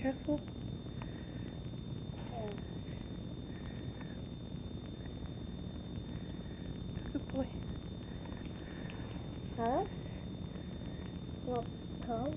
Careful. Good boy. Huh? What? How?